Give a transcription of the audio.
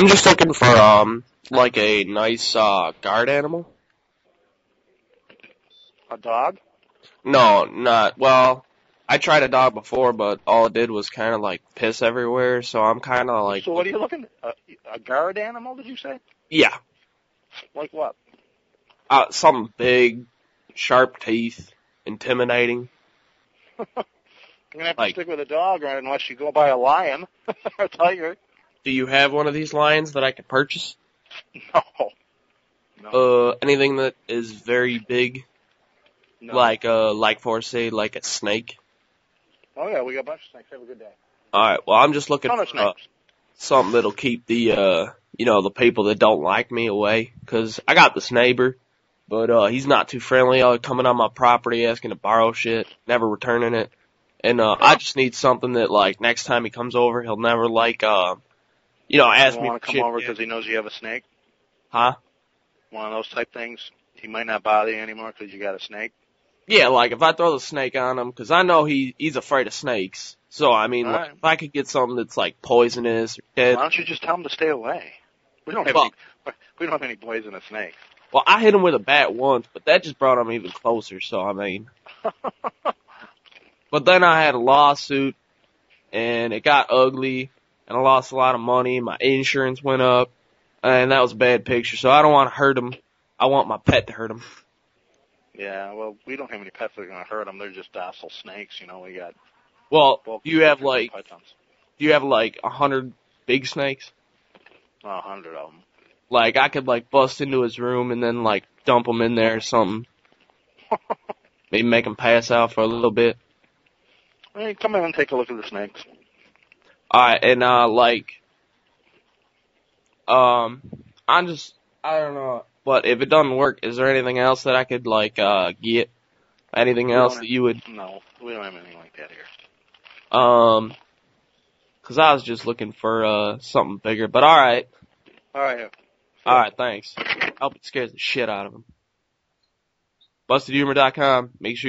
I'm just looking for um like a nice uh guard animal. A dog? No, not well. I tried a dog before, but all it did was kind of like piss everywhere. So I'm kind of like, so what are you looking? A, a guard animal? Did you say? yeah, Like what? uh, something big, sharp teeth, intimidating. You're gonna have to stick with a dog, right? Unless you go buy a lion or a tiger. Do you have one of these lions that I could purchase? No. No. Uh, anything that is very big, no. like uh, like for say, like a snake. Oh yeah, we got a bunch of snakes. Have a good day. All right. Well, I'm just looking for uh, something that'll keep the uh, you know, the people that don't like me away. Cause I got this neighbor, but uh, he's not too friendly. Uh, coming on my property asking to borrow shit, never returning it. And uh, I just need something that like next time he comes over, he'll never like uh, you know, ask me want to shit come over again. because he knows you have a snake? Huh? One of those type things. He might not bother you anymore because you got a snake. Yeah, like if I throw the snake on him, because I know he he's afraid of snakes. So I mean, like, Alright. if I could get something that's like poisonous or dead. Why don't you just tell him to stay away? We don't have Well- any. We don't have any poisonous snakes. Well, I hit him with a bat once, but that just brought him even closer. So I mean, but then I had a lawsuit, and it got ugly, and I lost a lot of money. My insurance went up, and that was a bad picture. So I don't want to hurt him. I want my pet to hurt him. yeah, well, we don't have any pets that are going to hurt them. They're just docile snakes. You know, we got. Well, do you have like do you have like a hundred big snakes? a hundred of them. Like I could like bust into his room and then like dump him in there or something. Maybe make him pass out for a little bit. Hey, come in and take a look at the snakes. Alright, and uh like um I'm just I don't know. But if it doesn't work, is there anything else that I could like uh get? Anything else that you would No, we don't have anything like that here. um cuz I was just looking for uh something bigger. But alright. All right. here. Alright, thanks. I hope it scares the shit out of him. BustedHumor.com. Make sure